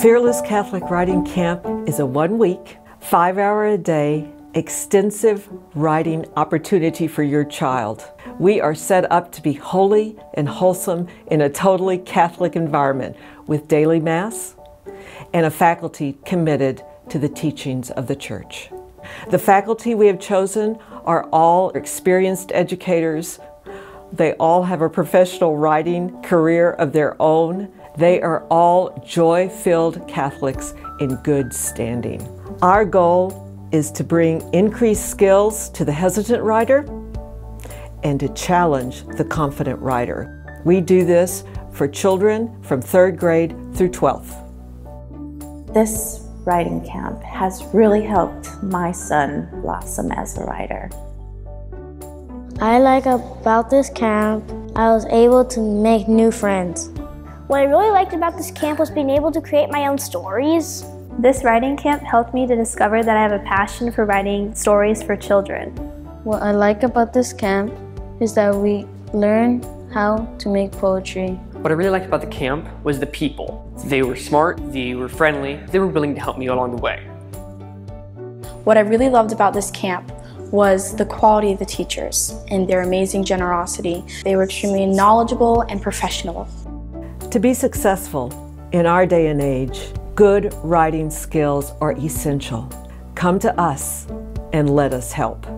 Fearless Catholic Writing Camp is a one week, five hour a day, extensive writing opportunity for your child. We are set up to be holy and wholesome in a totally Catholic environment with daily Mass and a faculty committed to the teachings of the Church. The faculty we have chosen are all experienced educators. They all have a professional writing career of their own. They are all joy filled Catholics in good standing. Our goal is to bring increased skills to the hesitant writer and to challenge the confident writer. We do this for children from third grade through 12th. This writing camp has really helped my son blossom as a writer. I like about this camp, I was able to make new friends. What I really liked about this camp was being able to create my own stories. This writing camp helped me to discover that I have a passion for writing stories for children. What I like about this camp is that we learn how to make poetry. What I really liked about the camp was the people. They were smart, they were friendly, they were willing to help me along the way. What I really loved about this camp was the quality of the teachers and their amazing generosity. They were extremely knowledgeable and professional. To be successful in our day and age, good writing skills are essential. Come to us and let us help.